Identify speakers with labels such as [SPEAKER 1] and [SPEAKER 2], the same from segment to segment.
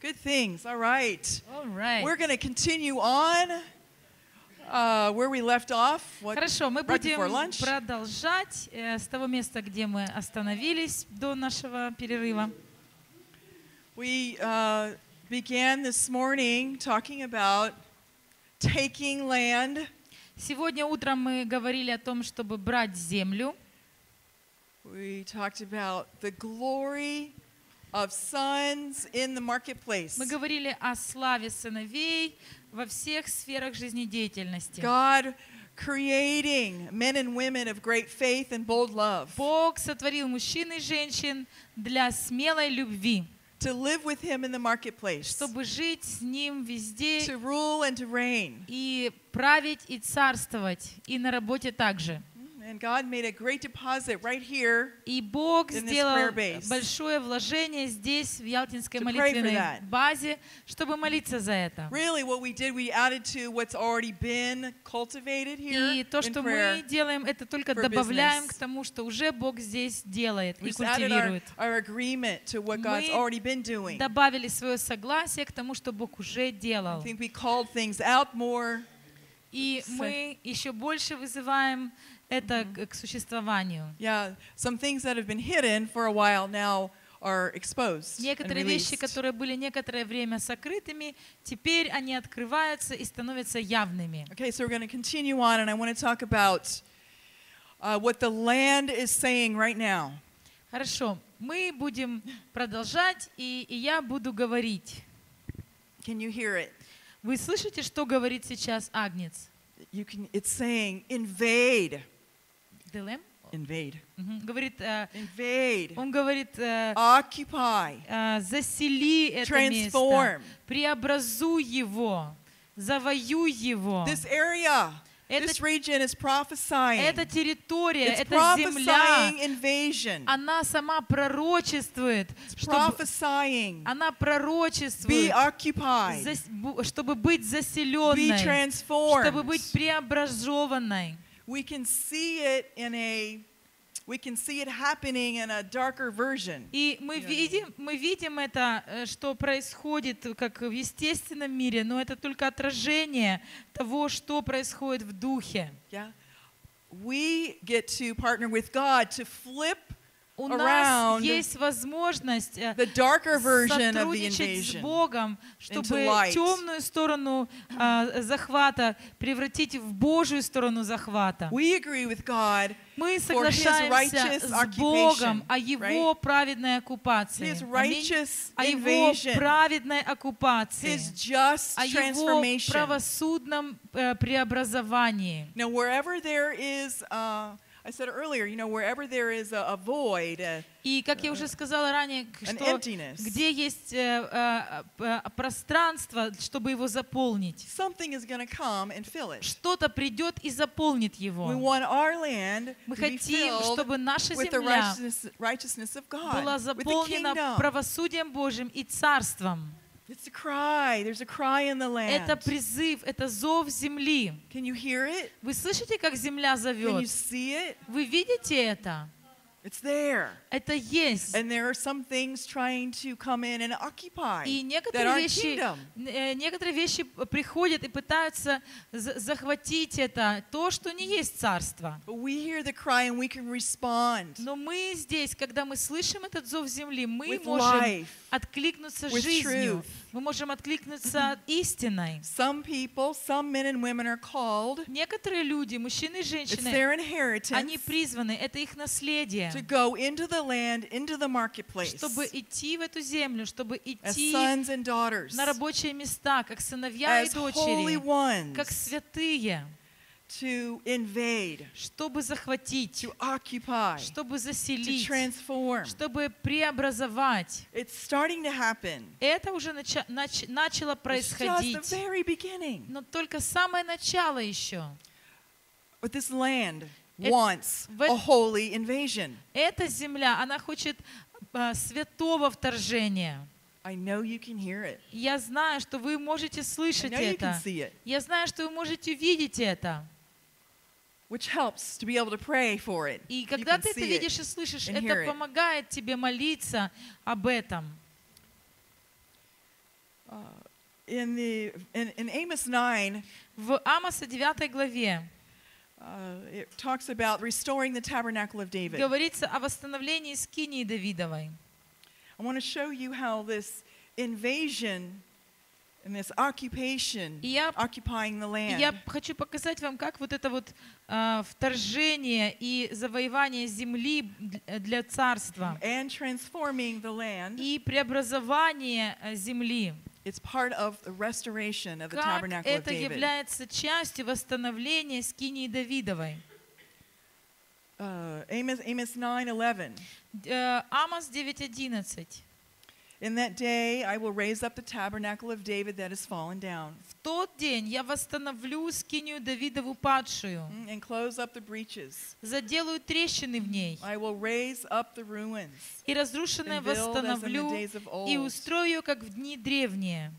[SPEAKER 1] Good things. All right.
[SPEAKER 2] All right.
[SPEAKER 1] We're going to continue on uh, where we left off. What,
[SPEAKER 2] Хорошо, мы
[SPEAKER 1] right
[SPEAKER 2] будем
[SPEAKER 1] before lunch.
[SPEAKER 2] продолжать э, с того места, где мы остановились до нашего перерыва.
[SPEAKER 1] We uh, began this morning talking about taking land.
[SPEAKER 2] Сегодня утром мы говорили о том, чтобы брать землю.
[SPEAKER 1] We talked about the glory of sons in the marketplace.
[SPEAKER 2] Мы говорили о славе сыновей во всех сферах жизнедеятельности.
[SPEAKER 1] God creating men and women of great faith and bold love
[SPEAKER 2] Бог сотворил мужчин и женщин для смелой любви,
[SPEAKER 1] to live with Him in the marketplace,
[SPEAKER 2] чтобы жить с Ним везде
[SPEAKER 1] to rule and to reign.
[SPEAKER 2] и править и царствовать, и на работе также.
[SPEAKER 1] And God made a great deposit right here
[SPEAKER 2] И Бог сделал большое вложение здесь, в Ялтинской молитвенной базе, чтобы молиться за это.
[SPEAKER 1] Really, what we did, we added to what's already been cultivated here
[SPEAKER 2] И то, что мы делаем, это только добавляем к тому, что уже Бог здесь делает и культивирует.
[SPEAKER 1] our agreement to what God's
[SPEAKER 2] Мы
[SPEAKER 1] already been doing.
[SPEAKER 2] Добавили свое согласие к тому, что Бог уже делал. И мы еще больше вызываем это к существованию.
[SPEAKER 1] Yeah, some things that have been hidden for a while now are exposed
[SPEAKER 2] Некоторые вещи, которые были некоторое время сокрытыми, теперь они открываются и становятся явными.
[SPEAKER 1] Okay, so we're going to continue on, and I want to talk about uh, what the land is saying right now.
[SPEAKER 2] Хорошо, мы будем продолжать, и, и я буду говорить.
[SPEAKER 1] Can you hear it?
[SPEAKER 2] Вы слышите, что говорит сейчас Агнец?
[SPEAKER 1] You can. It's saying invade,
[SPEAKER 2] Делем?
[SPEAKER 1] invade,
[SPEAKER 2] Мгм. Говорит, э,
[SPEAKER 1] invade,
[SPEAKER 2] он говорит, э,
[SPEAKER 1] occupy,
[SPEAKER 2] э, засели это место,
[SPEAKER 1] transform
[SPEAKER 2] преобразуй его, завоюй его.
[SPEAKER 1] this area.
[SPEAKER 2] Это-
[SPEAKER 1] This region is prophesying.
[SPEAKER 2] Эта территория,
[SPEAKER 1] It's
[SPEAKER 2] эта земля,
[SPEAKER 1] invasion.
[SPEAKER 2] она сама пророчествует,
[SPEAKER 1] prophesying.
[SPEAKER 2] она
[SPEAKER 1] Be
[SPEAKER 2] пророчествует,
[SPEAKER 1] occupied.
[SPEAKER 2] зас- бу- чтобы быть
[SPEAKER 1] Be
[SPEAKER 2] заселенной,
[SPEAKER 1] transformed.
[SPEAKER 2] чтобы быть преобразованной.
[SPEAKER 1] We can see it in a we can see it happening in a darker version.
[SPEAKER 2] И мы
[SPEAKER 1] Я
[SPEAKER 2] видим, мы видим это, э, что происходит как в естественном мире, но это только отражение того, что происходит в духе.
[SPEAKER 1] Yeah. We get to partner with God to flip
[SPEAKER 2] У нас есть возможность э, сотрудничать с. Богом, чтобы темную сторону а, захвата превратить в Божью сторону захвата. Мы соглашаемся с Богом о Его праведной оккупации, о Его праведной оккупации, о Его правосудном э, преобразовании.
[SPEAKER 1] Now, wherever there is, uh, I said earlier, you know, wherever there is a, a void, uh,
[SPEAKER 2] И, как я уже сказала ранее,
[SPEAKER 1] an
[SPEAKER 2] что
[SPEAKER 1] emptiness,
[SPEAKER 2] где есть э, э, э, пространство, чтобы его заполнить,
[SPEAKER 1] something is going to come and fill it.
[SPEAKER 2] что-то придет и заполнит
[SPEAKER 1] We
[SPEAKER 2] его.
[SPEAKER 1] want our land
[SPEAKER 2] Мы
[SPEAKER 1] to be
[SPEAKER 2] хотим,
[SPEAKER 1] filled
[SPEAKER 2] чтобы наша
[SPEAKER 1] with the
[SPEAKER 2] земля
[SPEAKER 1] righteousness, righteousness of God,
[SPEAKER 2] была
[SPEAKER 1] with the
[SPEAKER 2] заполнена
[SPEAKER 1] kingdom.
[SPEAKER 2] правосудием Божьим и царством.
[SPEAKER 1] It's a cry. There's a cry in the land.
[SPEAKER 2] Это призыв, это зов земли.
[SPEAKER 1] Can you hear it?
[SPEAKER 2] Вы слышите, как земля
[SPEAKER 1] Can you
[SPEAKER 2] зовет?
[SPEAKER 1] see it?
[SPEAKER 2] Вы видите это?
[SPEAKER 1] It's there.
[SPEAKER 2] Это есть.
[SPEAKER 1] And there are some things trying to come in and occupy
[SPEAKER 2] И
[SPEAKER 1] that
[SPEAKER 2] некоторые
[SPEAKER 1] aren't
[SPEAKER 2] вещи, э, некоторые вещи приходят и пытаются за- захватить это, то, что не есть царство.
[SPEAKER 1] We hear the cry and we can respond
[SPEAKER 2] Но мы здесь, когда мы слышим этот зов земли, мы
[SPEAKER 1] with
[SPEAKER 2] можем
[SPEAKER 1] life.
[SPEAKER 2] Откликнуться жизнью,
[SPEAKER 1] truth.
[SPEAKER 2] мы можем откликнуться истиной.
[SPEAKER 1] Some people, some men and women are called.
[SPEAKER 2] Некоторые люди, мужчины и
[SPEAKER 1] It's
[SPEAKER 2] женщины,
[SPEAKER 1] their inheritance
[SPEAKER 2] они призваны, это их наследие,
[SPEAKER 1] to go into the land, into the marketplace.
[SPEAKER 2] Чтобы идти в эту землю, чтобы
[SPEAKER 1] as
[SPEAKER 2] идти
[SPEAKER 1] sons and daughters,
[SPEAKER 2] на рабочие места, как сыновья и
[SPEAKER 1] as holy
[SPEAKER 2] дочери, как
[SPEAKER 1] ones,
[SPEAKER 2] святые,
[SPEAKER 1] to invade,
[SPEAKER 2] чтобы захватить,
[SPEAKER 1] to occupy,
[SPEAKER 2] чтобы
[SPEAKER 1] to
[SPEAKER 2] заселить,
[SPEAKER 1] transform.
[SPEAKER 2] чтобы преобразовать.
[SPEAKER 1] It's starting to happen.
[SPEAKER 2] Это уже нача- нач- начало
[SPEAKER 1] It's just the
[SPEAKER 2] происходить,
[SPEAKER 1] very beginning.
[SPEAKER 2] но только самое начало еще.
[SPEAKER 1] But this land wants a holy invasion.
[SPEAKER 2] Эта земля, она хочет а, святого вторжения.
[SPEAKER 1] I know you can hear it.
[SPEAKER 2] Я знаю, что вы можете слышать это. Я знаю, что вы можете видеть это.
[SPEAKER 1] which helps to be able to pray for it.
[SPEAKER 2] И
[SPEAKER 1] You
[SPEAKER 2] когда
[SPEAKER 1] can
[SPEAKER 2] ты это
[SPEAKER 1] see it.
[SPEAKER 2] видишь и слышишь,
[SPEAKER 1] and
[SPEAKER 2] это
[SPEAKER 1] hear it.
[SPEAKER 2] помогает тебе молиться об этом.
[SPEAKER 1] In, the, in, in Amos 9,
[SPEAKER 2] В Амоса 9 главе
[SPEAKER 1] uh, it talks about restoring the tabernacle of David.
[SPEAKER 2] говорится о восстановлении скинии Давидовой.
[SPEAKER 1] I want to show you how this invasion and this occupation,
[SPEAKER 2] я,
[SPEAKER 1] occupying the land,
[SPEAKER 2] я хочу показать вам, как вот это вот а, вторжение и завоевание земли для царства
[SPEAKER 1] and transforming the land,
[SPEAKER 2] и преобразование э, земли,
[SPEAKER 1] it's part of the restoration of the tabernacle of
[SPEAKER 2] это
[SPEAKER 1] David.
[SPEAKER 2] является частью восстановления скинии Давидовой.
[SPEAKER 1] Uh, Amos, Amos 9:11.
[SPEAKER 2] Э, Амос 9.11.
[SPEAKER 1] In that day I will raise up the tabernacle of David that has fallen down,
[SPEAKER 2] В тот день я восстановлю скинию Давидову падшую,
[SPEAKER 1] mm, and close up the breaches.
[SPEAKER 2] заделаю трещины в ней,
[SPEAKER 1] I will raise up the ruins
[SPEAKER 2] и разрушенное
[SPEAKER 1] and build as in the
[SPEAKER 2] восстановлю,
[SPEAKER 1] days of
[SPEAKER 2] и
[SPEAKER 1] old.
[SPEAKER 2] устрою ее, как в дни древние.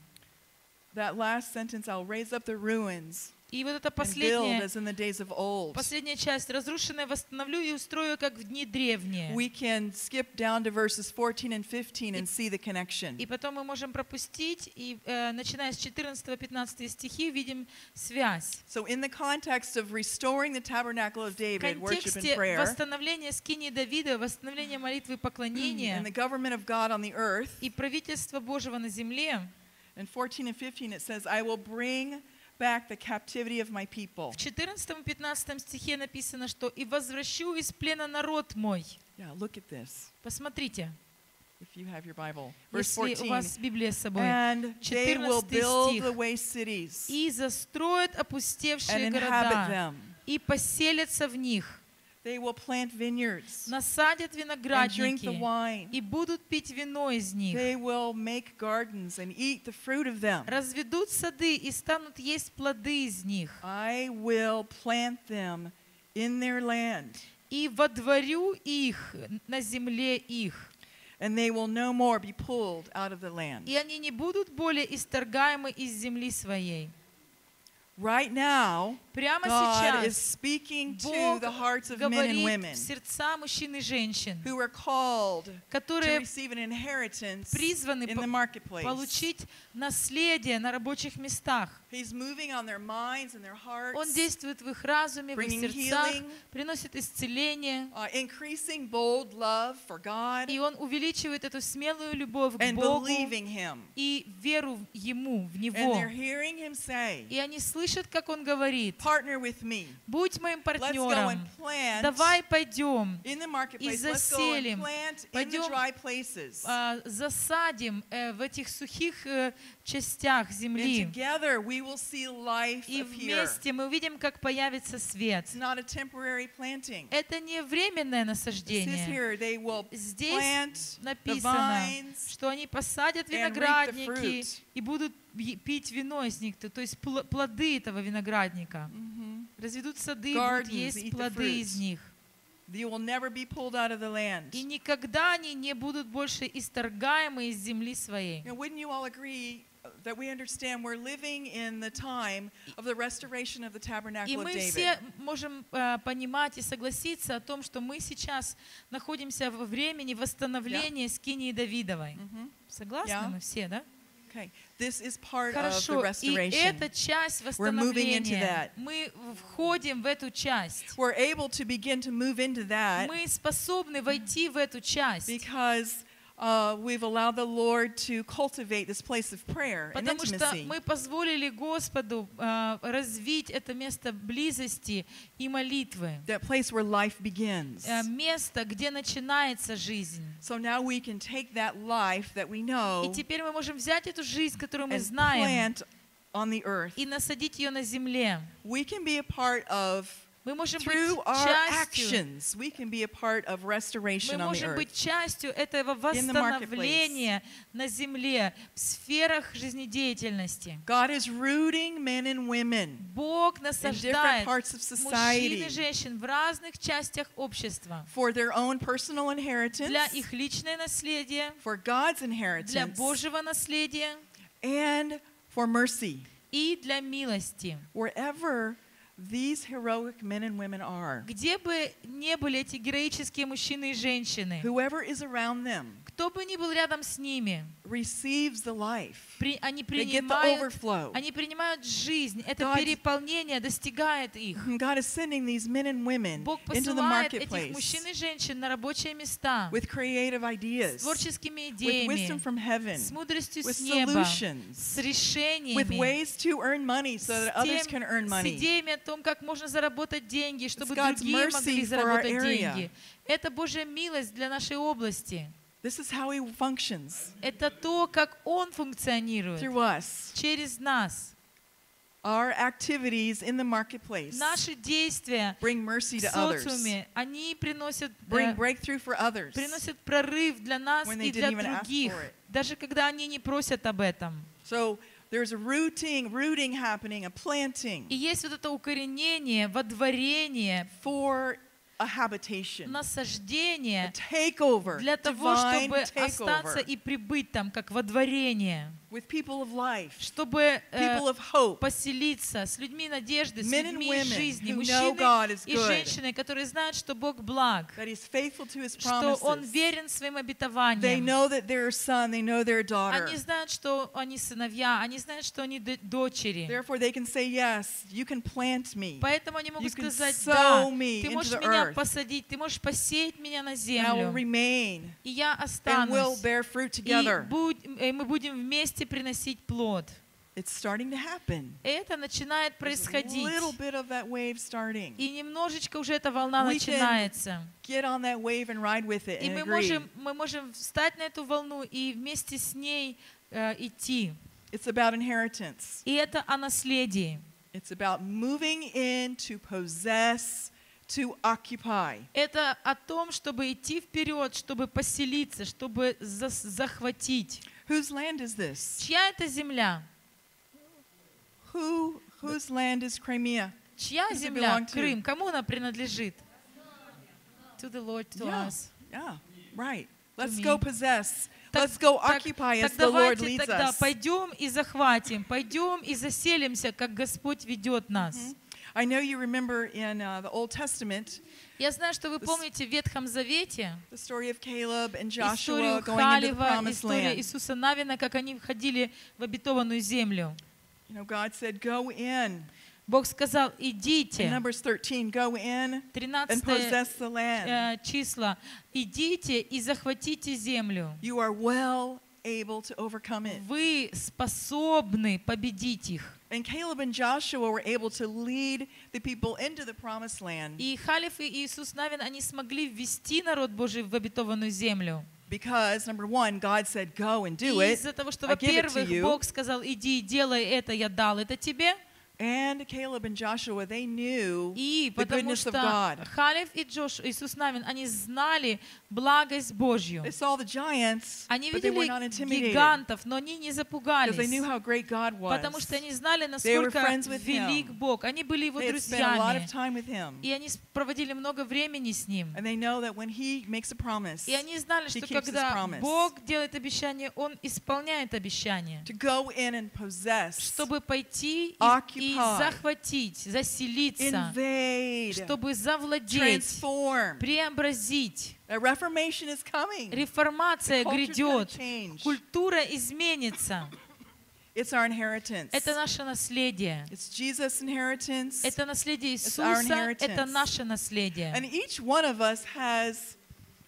[SPEAKER 1] That last sentence, I'll raise up the ruins
[SPEAKER 2] И вот это
[SPEAKER 1] build
[SPEAKER 2] последняя, последняя часть, разрушенное восстановлю и устрою, как в дни древние.
[SPEAKER 1] We can skip down to verses 14 and 15 and see the connection.
[SPEAKER 2] И потом мы можем пропустить, и э, начиная с 14-15 стихи видим связь.
[SPEAKER 1] So, in the context of restoring the tabernacle of David, worship and
[SPEAKER 2] контексте
[SPEAKER 1] prayer,
[SPEAKER 2] восстановления скинии Давида, восстановления молитвы и
[SPEAKER 1] and
[SPEAKER 2] поклонения
[SPEAKER 1] the government of God on the earth,
[SPEAKER 2] и правительства Божьего на земле,
[SPEAKER 1] in 14 and 15 it says, I will bring back the captivity of my people.
[SPEAKER 2] в 14-15 стихе написано, что «И возвращу из плена народ мой».
[SPEAKER 1] Yeah, look at this,
[SPEAKER 2] Посмотрите,
[SPEAKER 1] if you have your Bible. Verse
[SPEAKER 2] если у
[SPEAKER 1] 14.
[SPEAKER 2] вас Библия с собой.
[SPEAKER 1] And they will
[SPEAKER 2] 14
[SPEAKER 1] build waste cities
[SPEAKER 2] «И застроят
[SPEAKER 1] and
[SPEAKER 2] опустевшие города,
[SPEAKER 1] them.
[SPEAKER 2] и поселятся в них,
[SPEAKER 1] They will plant vineyards
[SPEAKER 2] насадят
[SPEAKER 1] and drink the
[SPEAKER 2] виноградники,
[SPEAKER 1] wine.
[SPEAKER 2] и будут пить вино из них,
[SPEAKER 1] They will make gardens and eat the fruit of them.
[SPEAKER 2] разведут сады и станут есть плоды из них,
[SPEAKER 1] I will plant them in their land,
[SPEAKER 2] и водворю их на земле их,
[SPEAKER 1] and they will no more be pulled out of the land.
[SPEAKER 2] и они не будут более исторгаемы из земли своей».
[SPEAKER 1] Right now,
[SPEAKER 2] Прямо
[SPEAKER 1] God is
[SPEAKER 2] сейчас
[SPEAKER 1] speaking to
[SPEAKER 2] Бог
[SPEAKER 1] the hearts of men and
[SPEAKER 2] говорит
[SPEAKER 1] women
[SPEAKER 2] в сердца мужчин и женщин,
[SPEAKER 1] who are called to
[SPEAKER 2] которые
[SPEAKER 1] receive an inheritance
[SPEAKER 2] призваны
[SPEAKER 1] in
[SPEAKER 2] по-
[SPEAKER 1] the marketplace.
[SPEAKER 2] получить наследие на рабочих местах.
[SPEAKER 1] He's moving on their minds and their hearts,
[SPEAKER 2] Он действует в их разуме, в их
[SPEAKER 1] bringing
[SPEAKER 2] сердцах,
[SPEAKER 1] healing.
[SPEAKER 2] приносит исцеление,
[SPEAKER 1] uh, increasing bold love for God
[SPEAKER 2] и Он увеличивает эту смелую любовь к
[SPEAKER 1] and
[SPEAKER 2] Богу
[SPEAKER 1] believing Him.
[SPEAKER 2] и веру в Ему, в
[SPEAKER 1] And
[SPEAKER 2] Него.
[SPEAKER 1] they're hearing Him say,
[SPEAKER 2] И они слышат, как Он говорит,
[SPEAKER 1] Partner with me.
[SPEAKER 2] будь моим
[SPEAKER 1] Let's go and
[SPEAKER 2] партнером,
[SPEAKER 1] plant
[SPEAKER 2] давай пойдем,
[SPEAKER 1] in the marketplace.
[SPEAKER 2] и заселим. Пойдем, а, засадим э, в этих сухих э, частях земли. И вместе мы увидим, как появится свет. Это не временное насаждение. Здесь написано, что они посадят виноградники и будут пи- пить вино из них, то есть пл- плоды этого виноградника.
[SPEAKER 1] Mhm.
[SPEAKER 2] Разведут сады будут есть плоды из них.
[SPEAKER 1] You will never be pulled out of the land.
[SPEAKER 2] И никогда они не будут больше исторгаемы из земли своей.
[SPEAKER 1] Now, wouldn't you all agree that we understand we're living in the time of the restoration of the
[SPEAKER 2] И
[SPEAKER 1] tabernacle of
[SPEAKER 2] мы
[SPEAKER 1] David?
[SPEAKER 2] все можем э, понимать и согласиться о том, что мы сейчас находимся во времени восстановления скинии Давидовой.
[SPEAKER 1] Mhm.
[SPEAKER 2] Согласны мы все, да?
[SPEAKER 1] Okay, this is part of the
[SPEAKER 2] Хорошо. И
[SPEAKER 1] restoration.
[SPEAKER 2] это часть
[SPEAKER 1] We're moving into
[SPEAKER 2] восстановления.
[SPEAKER 1] that.
[SPEAKER 2] Мы входим в эту часть.
[SPEAKER 1] We're able to begin to move into that
[SPEAKER 2] Мы способны войти в эту часть,
[SPEAKER 1] because uh, we've allowed the Lord to cultivate this place of prayer and
[SPEAKER 2] потому что
[SPEAKER 1] intimacy.
[SPEAKER 2] мы позволили Господу а, развить это место близости и молитвы,
[SPEAKER 1] That place where life begins.
[SPEAKER 2] э, место, где начинается жизнь.
[SPEAKER 1] So now we can take that life that we
[SPEAKER 2] И
[SPEAKER 1] know
[SPEAKER 2] теперь мы можем взять эту жизнь, которую мы
[SPEAKER 1] and
[SPEAKER 2] знаем,
[SPEAKER 1] plant on the earth.
[SPEAKER 2] и насадить ее на земле.
[SPEAKER 1] We can be a part of
[SPEAKER 2] Мы можем быть
[SPEAKER 1] through our
[SPEAKER 2] частью,
[SPEAKER 1] actions. We can be a part of
[SPEAKER 2] мы
[SPEAKER 1] restoration on the
[SPEAKER 2] можем
[SPEAKER 1] earth.
[SPEAKER 2] быть частью этого восстановления на земле, в сферах жизнедеятельности.
[SPEAKER 1] God is rooting men and women
[SPEAKER 2] Бог насаждает
[SPEAKER 1] parts of
[SPEAKER 2] мужчин
[SPEAKER 1] society
[SPEAKER 2] и женщин в разных частях общества
[SPEAKER 1] for their own personal inheritance,
[SPEAKER 2] для их личное наследие,
[SPEAKER 1] for God's
[SPEAKER 2] для
[SPEAKER 1] inheritance,
[SPEAKER 2] Божьего наследия
[SPEAKER 1] and for mercy.
[SPEAKER 2] и для милости.
[SPEAKER 1] Wherever these heroic men and women are,
[SPEAKER 2] где бы не были эти героические мужчины и женщины,
[SPEAKER 1] whoever is around them
[SPEAKER 2] кто бы ни был рядом с ними,
[SPEAKER 1] receives the life.
[SPEAKER 2] при- они
[SPEAKER 1] They get the
[SPEAKER 2] принимают,
[SPEAKER 1] overflow.
[SPEAKER 2] они принимают жизнь, это
[SPEAKER 1] God-
[SPEAKER 2] переполнение достигает их.
[SPEAKER 1] God is sending these men and women
[SPEAKER 2] Бог
[SPEAKER 1] into the
[SPEAKER 2] посылает этих
[SPEAKER 1] marketplace
[SPEAKER 2] мужчин и женщин на рабочие места
[SPEAKER 1] with creative
[SPEAKER 2] с
[SPEAKER 1] ideas,
[SPEAKER 2] творческими
[SPEAKER 1] with
[SPEAKER 2] идеями,
[SPEAKER 1] wisdom from heaven,
[SPEAKER 2] с мудростью
[SPEAKER 1] with
[SPEAKER 2] с неба,
[SPEAKER 1] solutions,
[SPEAKER 2] с
[SPEAKER 1] with
[SPEAKER 2] решениями,
[SPEAKER 1] ways to earn money so
[SPEAKER 2] с,
[SPEAKER 1] that others can earn
[SPEAKER 2] с
[SPEAKER 1] money.
[SPEAKER 2] идеями о том, как можно заработать деньги, чтобы
[SPEAKER 1] God's
[SPEAKER 2] другие могли заработать деньги. Это Божья милость для нашей области.
[SPEAKER 1] This is how He functions
[SPEAKER 2] Это то, как Он функционирует
[SPEAKER 1] through us.
[SPEAKER 2] через нас.
[SPEAKER 1] Our activities in the marketplace
[SPEAKER 2] Наши действия
[SPEAKER 1] bring mercy to others,
[SPEAKER 2] они приносят,
[SPEAKER 1] bring
[SPEAKER 2] э,
[SPEAKER 1] breakthrough for others.
[SPEAKER 2] приносят прорыв для нас
[SPEAKER 1] when they
[SPEAKER 2] и для других, даже когда они не просят об этом.
[SPEAKER 1] So there's a rooting, rooting happening, a planting.
[SPEAKER 2] И есть вот это укоренение, водворение,
[SPEAKER 1] for a habitation, a
[SPEAKER 2] насаждение
[SPEAKER 1] takeover,
[SPEAKER 2] для того, чтобы остаться
[SPEAKER 1] takeover
[SPEAKER 2] и прибыть там, как водворение,
[SPEAKER 1] with people of life,
[SPEAKER 2] чтобы э,
[SPEAKER 1] people of hope,
[SPEAKER 2] поселиться с людьми надежды, с людьми жизни, мужчины и женщины, которые знают, что Бог благ, что Он верен своим обетованиям. Они знают, что они сыновья, они знают, что они дочери. Поэтому они могут сказать, да, ты можешь меня посадить, ты можешь посеять меня на землю, и я останусь. И и мы будем вместе приносить плод.
[SPEAKER 1] It's starting to happen.
[SPEAKER 2] Это начинает
[SPEAKER 1] a
[SPEAKER 2] происходить.
[SPEAKER 1] little bit of that wave starting.
[SPEAKER 2] И немножечко уже эта волна
[SPEAKER 1] We can
[SPEAKER 2] начинается.
[SPEAKER 1] Get on that wave and ride with it
[SPEAKER 2] И
[SPEAKER 1] and
[SPEAKER 2] мы
[SPEAKER 1] agree.
[SPEAKER 2] можем, мы можем встать на эту волну и вместе с ней э, идти.
[SPEAKER 1] It's about inheritance.
[SPEAKER 2] И это о наследии.
[SPEAKER 1] It's about moving in to possess, to occupy.
[SPEAKER 2] Это о том, чтобы идти вперед, чтобы поселиться, чтобы захватить.
[SPEAKER 1] Whose land is this?
[SPEAKER 2] Чья это земля?
[SPEAKER 1] Who whose land is Crimea?
[SPEAKER 2] Чья земля? Крым. Кому она принадлежит? To the Lord, to
[SPEAKER 1] Yeah.
[SPEAKER 2] us.
[SPEAKER 1] Yeah, right. Let's go possess.
[SPEAKER 2] Так-
[SPEAKER 1] Let's go
[SPEAKER 2] так-
[SPEAKER 1] occupy as
[SPEAKER 2] так
[SPEAKER 1] the Lord leads
[SPEAKER 2] тогда
[SPEAKER 1] us.
[SPEAKER 2] пойдем и захватим, пойдем и заселимся, как Господь ведет нас.
[SPEAKER 1] I know you remember in uh, the Old Testament
[SPEAKER 2] Я знаю, что вы помните в Ветхом Завете
[SPEAKER 1] the story of Caleb and
[SPEAKER 2] историю
[SPEAKER 1] going into the
[SPEAKER 2] Халева,
[SPEAKER 1] promised
[SPEAKER 2] историю
[SPEAKER 1] land.
[SPEAKER 2] Иисуса Навина, как они входили в обетованную землю.
[SPEAKER 1] You know, God said, "Go in."
[SPEAKER 2] Бог сказал, идите,
[SPEAKER 1] Numbers 13, go in and
[SPEAKER 2] 13
[SPEAKER 1] possess the land.
[SPEAKER 2] э, числа, идите и захватите землю.
[SPEAKER 1] You are well able to overcome it.
[SPEAKER 2] Вы способны победить их.
[SPEAKER 1] And Caleb and Joshua were able to lead the people into the promised land
[SPEAKER 2] И Халев и Иисус Навин, они смогли ввести народ Божий в обетованную землю.
[SPEAKER 1] because, number one, God said, "Go and do it."
[SPEAKER 2] из-за того, что, во-первых. Бог сказал, иди и делай это, я дал это тебе.
[SPEAKER 1] And Caleb and Joshua, they knew
[SPEAKER 2] И
[SPEAKER 1] the
[SPEAKER 2] потому
[SPEAKER 1] goodness of
[SPEAKER 2] что
[SPEAKER 1] God.
[SPEAKER 2] Халев и Джош, Иисус Навин, они знали благость Божью.
[SPEAKER 1] They saw the giants,
[SPEAKER 2] Они
[SPEAKER 1] but they were not intimidated
[SPEAKER 2] гигантов, но они не запугались.
[SPEAKER 1] they knew how great God was.
[SPEAKER 2] Потому что они знали,
[SPEAKER 1] They were
[SPEAKER 2] насколько
[SPEAKER 1] friends with
[SPEAKER 2] велик
[SPEAKER 1] him.
[SPEAKER 2] Бог. Они были его
[SPEAKER 1] They had spent a lot
[SPEAKER 2] друзьями.
[SPEAKER 1] of time with Him,
[SPEAKER 2] И они проводили много времени с ним.
[SPEAKER 1] and they know that when He makes a promise
[SPEAKER 2] И они знали, что когда. Бог делает обещание, Он исполняет обещание.
[SPEAKER 1] to go in and possess,
[SPEAKER 2] Чтобы пойти и, и захватить, заселиться,
[SPEAKER 1] invade,
[SPEAKER 2] чтобы завладеть,
[SPEAKER 1] transform.
[SPEAKER 2] преобразить.
[SPEAKER 1] A reformation is coming.
[SPEAKER 2] Реформация грядет, культура изменится.
[SPEAKER 1] It's our inheritance.
[SPEAKER 2] Это наше наследие.
[SPEAKER 1] It's Jesus' inheritance.
[SPEAKER 2] Это наследие
[SPEAKER 1] It's our
[SPEAKER 2] Иисуса,
[SPEAKER 1] inheritance.
[SPEAKER 2] это наше наследие.
[SPEAKER 1] And each one of us has